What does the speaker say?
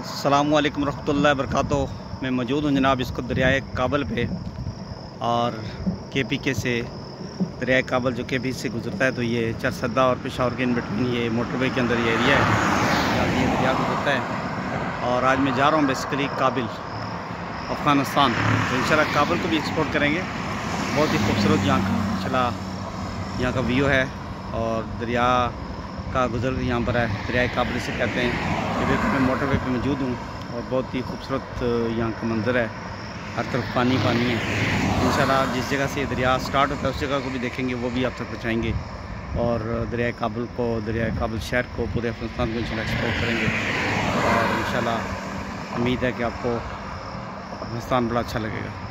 अल्लाम वरहमल वरक मैं मौजूद हूँ जनाब इसको दरियाए काबल पे और के पी के से, दरियाए काबल जो के पी से गुजरता है तो ये चरसदा और पेशावर के इन बिटवीन ये मोटरवे के अंदर ये एरिया है। जहाँ ये दरिया गुजरता है। और आज मैं जा रहा हूँ बेसिकली काबिल, अफ़गानिस्तान। तो इन काबल को भी एक्सपोर्ट करेंगे। बहुत ही खूबसूरत यहाँ का चला यहाँ का व्यू है। और दरिया का गुजर यहाँ पर है दरिया काबल से कहते हैं। इधर मैं मोटर वे पर मौजूद हूँ और बहुत ही खूबसूरत यहाँ का मंज़र है। हर तरफ़ पानी पानी है। इन जिस जगह से दरिया स्टार्ट होता है, उस जगह को भी देखेंगे, वो भी आप तक पहुँचाएँगे। और दरिया काबुल को, दरिया काबुल शहर को, पूरे अफ़गानिस्तान को इन एक्सप्लोर करेंगे। और इन उम्मीद है कि आपको अफ़गानिस्तान बड़ा अच्छा लगेगा।